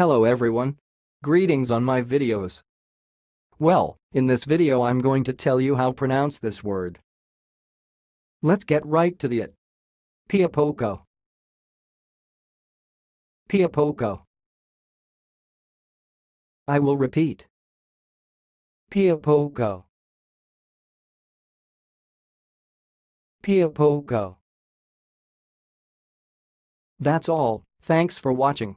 Hello everyone. Greetings on my videos. Well, in this video I'm going to tell you how pronounce this word. Let's get right to the it. Piapoco. Piapoco. I will repeat. Piapoco. Piapoco. That's all, thanks for watching.